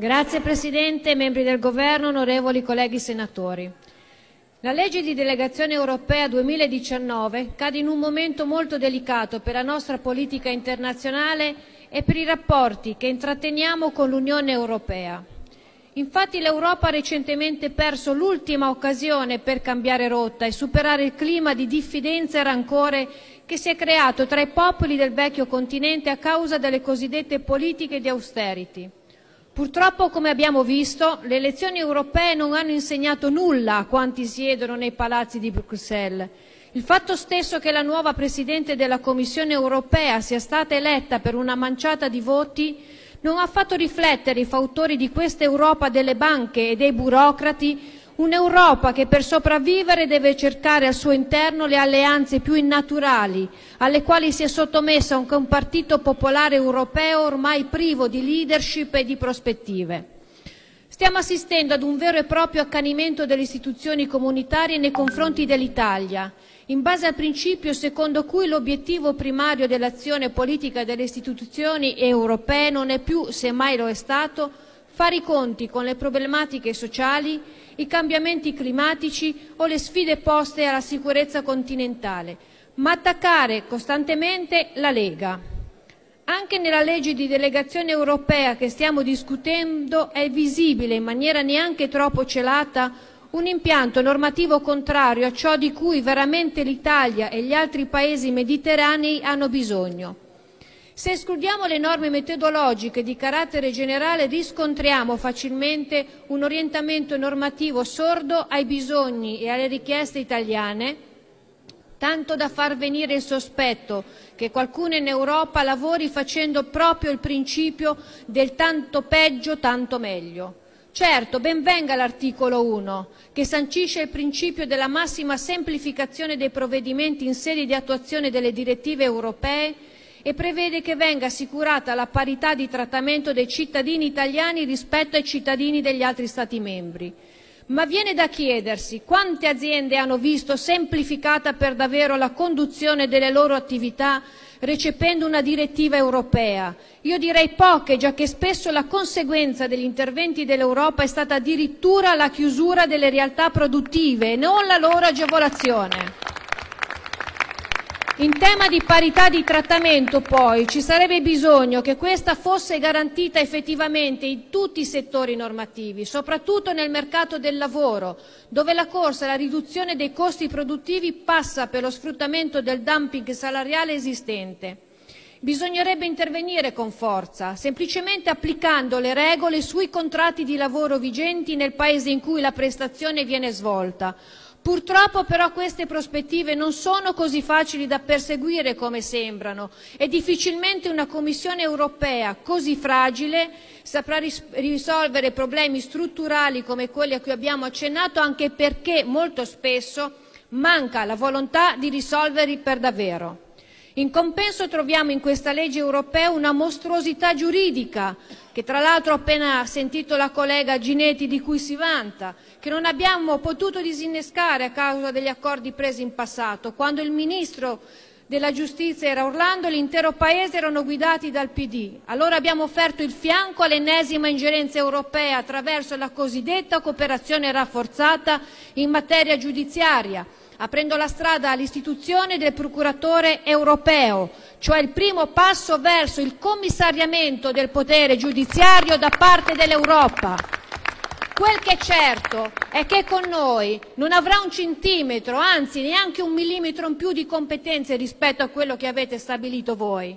Signor Presidente, membri del Governo, onorevoli colleghi senatori, la legge di delegazione europea 2019 cade in un momento molto delicato per la nostra politica internazionale e per i rapporti che intratteniamo con l'Unione europea. Infatti l'Europa ha recentemente perso l'ultima occasione per cambiare rotta e superare il clima di diffidenza e rancore che si è creato tra i popoli del vecchio continente a causa delle cosiddette politiche di austerity. Purtroppo, come abbiamo visto, le elezioni europee non hanno insegnato nulla a quanti siedono nei palazzi di Bruxelles. Il fatto stesso che la nuova Presidente della Commissione europea sia stata eletta per una manciata di voti non ha fatto riflettere i fautori di questa Europa delle banche e dei burocrati Un'Europa che per sopravvivere deve cercare al suo interno le alleanze più innaturali, alle quali si è sottomesso anche un partito popolare europeo ormai privo di leadership e di prospettive. Stiamo assistendo ad un vero e proprio accanimento delle istituzioni comunitarie nei confronti dell'Italia, in base al principio secondo cui l'obiettivo primario dell'azione politica delle istituzioni europee non è più, se mai lo è stato, fare i conti con le problematiche sociali i cambiamenti climatici o le sfide poste alla sicurezza continentale, ma attaccare costantemente la Lega. Anche nella legge di delegazione europea che stiamo discutendo è visibile in maniera neanche troppo celata un impianto normativo contrario a ciò di cui veramente l'Italia e gli altri paesi mediterranei hanno bisogno. Se escludiamo le norme metodologiche di carattere generale riscontriamo facilmente un orientamento normativo sordo ai bisogni e alle richieste italiane, tanto da far venire il sospetto che qualcuno in Europa lavori facendo proprio il principio del tanto peggio, tanto meglio. Certo, ben venga l'articolo 1, che sancisce il principio della massima semplificazione dei provvedimenti in sede di attuazione delle direttive europee e prevede che venga assicurata la parità di trattamento dei cittadini italiani rispetto ai cittadini degli altri Stati membri. Ma viene da chiedersi quante aziende hanno visto semplificata per davvero la conduzione delle loro attività recependo una direttiva europea. Io direi poche, già che spesso la conseguenza degli interventi dell'Europa è stata addirittura la chiusura delle realtà produttive e non la loro agevolazione. In tema di parità di trattamento, poi, ci sarebbe bisogno che questa fosse garantita effettivamente in tutti i settori normativi, soprattutto nel mercato del lavoro, dove la corsa alla riduzione dei costi produttivi passa per lo sfruttamento del dumping salariale esistente. Bisognerebbe intervenire con forza, semplicemente applicando le regole sui contratti di lavoro vigenti nel Paese in cui la prestazione viene svolta, Purtroppo però queste prospettive non sono così facili da perseguire come sembrano e difficilmente una Commissione europea così fragile saprà risolvere problemi strutturali come quelli a cui abbiamo accennato, anche perché molto spesso manca la volontà di risolverli per davvero. In compenso troviamo in questa legge europea una mostruosità giuridica, che tra l'altro ho appena sentito la collega Ginetti di cui si vanta, che non abbiamo potuto disinnescare a causa degli accordi presi in passato, quando il Ministro della giustizia era Orlando e l'intero Paese erano guidati dal PD. Allora abbiamo offerto il fianco all'ennesima ingerenza europea attraverso la cosiddetta cooperazione rafforzata in materia giudiziaria, aprendo la strada all'istituzione del procuratore europeo, cioè il primo passo verso il commissariamento del potere giudiziario da parte dell'Europa. Quel che è certo è che con noi non avrà un centimetro, anzi neanche un millimetro in più di competenze rispetto a quello che avete stabilito voi.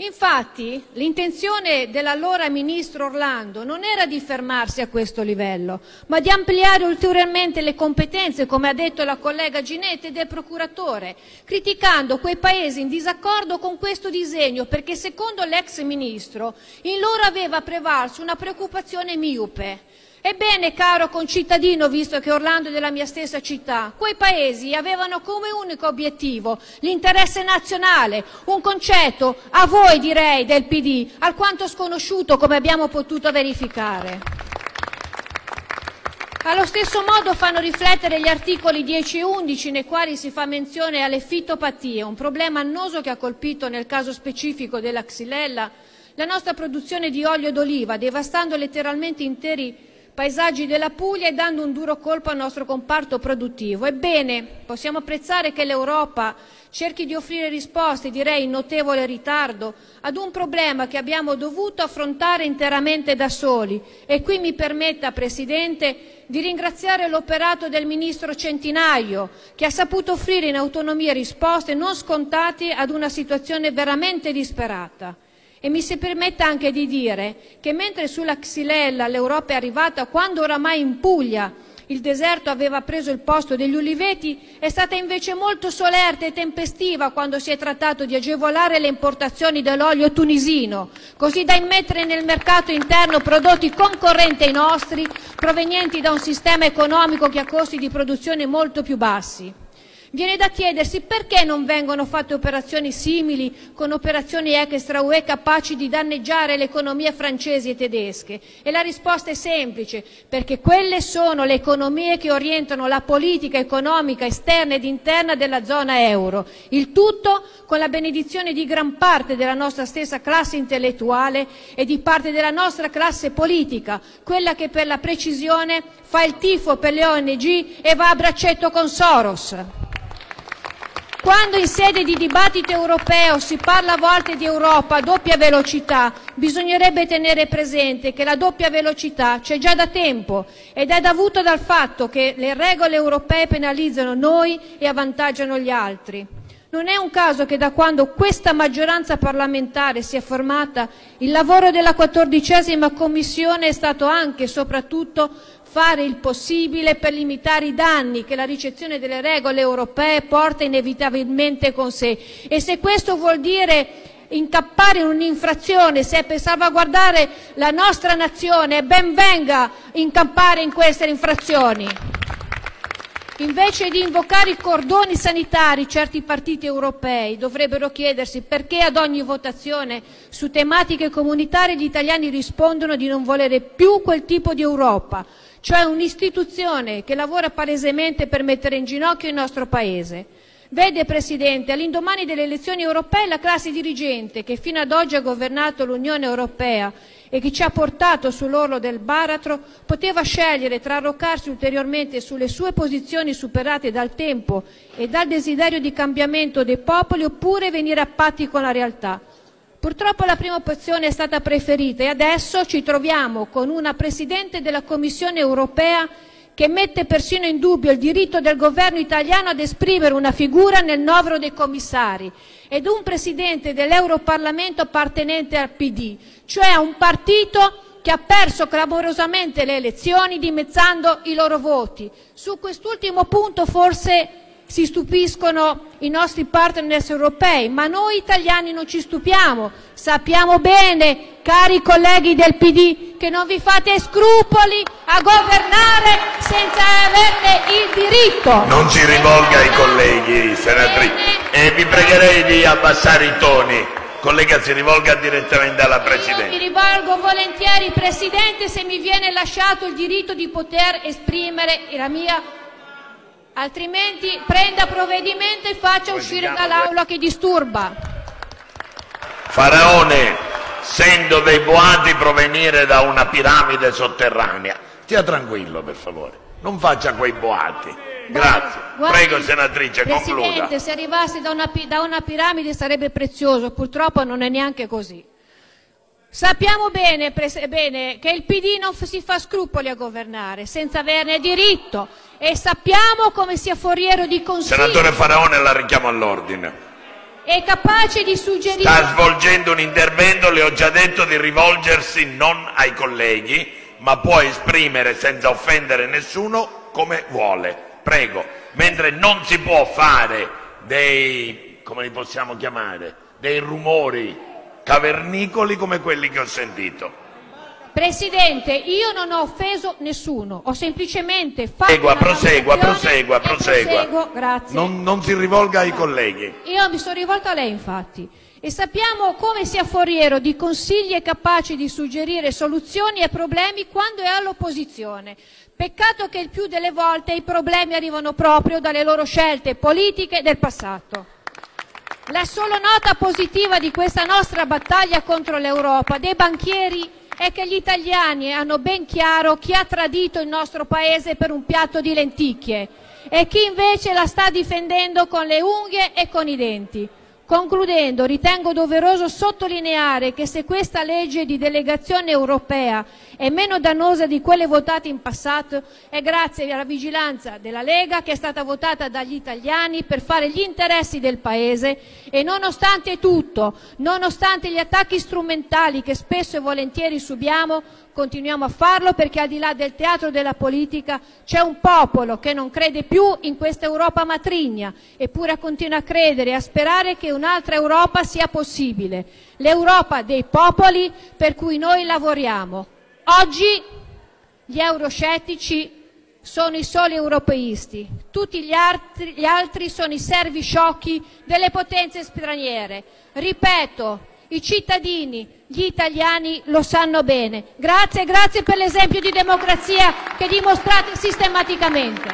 Infatti, l'intenzione dell'allora ministro Orlando non era di fermarsi a questo livello, ma di ampliare ulteriormente le competenze, come ha detto la collega Ginetti, del procuratore, criticando quei paesi in disaccordo con questo disegno, perché secondo l'ex ministro in loro aveva prevalso una preoccupazione miope Ebbene, caro concittadino, visto che Orlando è della mia stessa città, quei paesi avevano come unico obiettivo l'interesse nazionale, un concetto, a voi direi, del PD, alquanto sconosciuto come abbiamo potuto verificare. Allo stesso modo fanno riflettere gli articoli 10 e 11 nei quali si fa menzione alle fitopatie, un problema annoso che ha colpito nel caso specifico della xylella la nostra produzione di olio d'oliva, devastando letteralmente interi paesaggi della Puglia e dando un duro colpo al nostro comparto produttivo. Ebbene, possiamo apprezzare che l'Europa cerchi di offrire risposte, direi in notevole ritardo, ad un problema che abbiamo dovuto affrontare interamente da soli. E qui mi permetta, Presidente, di ringraziare l'operato del Ministro Centinaio, che ha saputo offrire in autonomia risposte non scontate ad una situazione veramente disperata. E mi si permetta anche di dire che mentre sulla Xylella l'Europa è arrivata quando oramai in Puglia il deserto aveva preso il posto degli uliveti, è stata invece molto solerte e tempestiva quando si è trattato di agevolare le importazioni dell'olio tunisino, così da immettere nel mercato interno prodotti concorrenti ai nostri, provenienti da un sistema economico che ha costi di produzione molto più bassi. Viene da chiedersi perché non vengono fatte operazioni simili con operazioni extra UE capaci di danneggiare le economie francesi e tedesche. E la risposta è semplice, perché quelle sono le economie che orientano la politica economica esterna ed interna della zona euro. Il tutto con la benedizione di gran parte della nostra stessa classe intellettuale e di parte della nostra classe politica, quella che per la precisione fa il tifo per le ONG e va a braccetto con Soros. Quando in sede di dibattito europeo si parla a volte di Europa a doppia velocità, bisognerebbe tenere presente che la doppia velocità c'è già da tempo ed è dovuta dal fatto che le regole europee penalizzano noi e avvantaggiano gli altri. Non è un caso che da quando questa maggioranza parlamentare si è formata il lavoro della quattordicesima Commissione è stato anche e soprattutto fare il possibile per limitare i danni che la ricezione delle regole europee porta inevitabilmente con sé. E se questo vuol dire incappare in un'infrazione, se è per salvaguardare la nostra nazione, ben venga incappare in queste infrazioni. Invece di invocare i cordoni sanitari, certi partiti europei dovrebbero chiedersi perché ad ogni votazione su tematiche comunitarie gli italiani rispondono di non volere più quel tipo di Europa, cioè un'istituzione che lavora palesemente per mettere in ginocchio il nostro Paese. Vede, Presidente, all'indomani delle elezioni europee la classe dirigente che fino ad oggi ha governato l'Unione Europea e che ci ha portato sull'orlo del baratro poteva scegliere tra arroccarsi ulteriormente sulle sue posizioni superate dal tempo e dal desiderio di cambiamento dei popoli oppure venire a patti con la realtà. Purtroppo la prima opzione è stata preferita e adesso ci troviamo con una Presidente della Commissione europea che mette persino in dubbio il diritto del governo italiano ad esprimere una figura nel novero dei commissari ed un Presidente dell'Europarlamento appartenente al PD, cioè a un partito che ha perso clamorosamente le elezioni dimezzando i loro voti. Su quest'ultimo punto forse si stupiscono i nostri partners europei, ma noi italiani non ci stupiamo. Sappiamo bene, cari colleghi del PD, che non vi fate scrupoli a governare senza averne il diritto. Non si rivolga ai colleghi, senatrice, e vi pregherei di abbassare i toni. Collega, si rivolga direttamente alla Presidente. Mi rivolgo volentieri, Presidente, se mi viene lasciato il diritto di poter esprimere la mia altrimenti prenda provvedimento e faccia uscire dall'aula che disturba. Faraone, sento dei boati provenire da una piramide sotterranea. Stia tranquillo, per favore. Non faccia quei boati. Grazie. Guardi, Prego, senatrice, concluda. Presidente, se arrivassi da una, da una piramide sarebbe prezioso, purtroppo non è neanche così. Sappiamo bene, bene che il PD non si fa scrupoli a governare senza averne diritto e sappiamo come sia foriero di consigli Senatore Faraone, la richiamo all'ordine. e capace di suggerire Sta svolgendo un intervento, le ho già detto di rivolgersi non ai colleghi, ma può esprimere senza offendere nessuno come vuole. Prego. Mentre non si può fare dei, come li possiamo chiamare, dei rumori cavernicoli come quelli che ho sentito. Presidente, io non ho offeso nessuno, ho semplicemente fatto Prosegua, una prosegua, prosegua, prosegua. proseguo, grazie. Non, non si rivolga ai colleghi. Io mi sono rivolta a lei, infatti. E sappiamo come sia foriero di consigli e capace di suggerire soluzioni ai problemi quando è all'opposizione. Peccato che il più delle volte i problemi arrivano proprio dalle loro scelte politiche del passato. La sola nota positiva di questa nostra battaglia contro l'Europa dei banchieri è che gli italiani hanno ben chiaro chi ha tradito il nostro Paese per un piatto di lenticchie e chi invece la sta difendendo con le unghie e con i denti. Concludendo, ritengo doveroso sottolineare che se questa legge di delegazione europea è meno dannosa di quelle votate in passato è grazie alla vigilanza della Lega che è stata votata dagli italiani per fare gli interessi del Paese e nonostante tutto, nonostante gli attacchi strumentali che spesso e volentieri subiamo, continuiamo a farlo perché al di là del teatro della politica c'è un popolo che non crede più in questa Europa matrigna, eppure continua a credere e a sperare che un'altra Europa sia possibile, l'Europa dei popoli per cui noi lavoriamo. Oggi gli euroscettici sono i soli europeisti, tutti gli altri, gli altri sono i servi sciocchi delle potenze straniere. Ripeto, i cittadini, gli italiani lo sanno bene. Grazie, grazie per l'esempio di democrazia che dimostrate sistematicamente.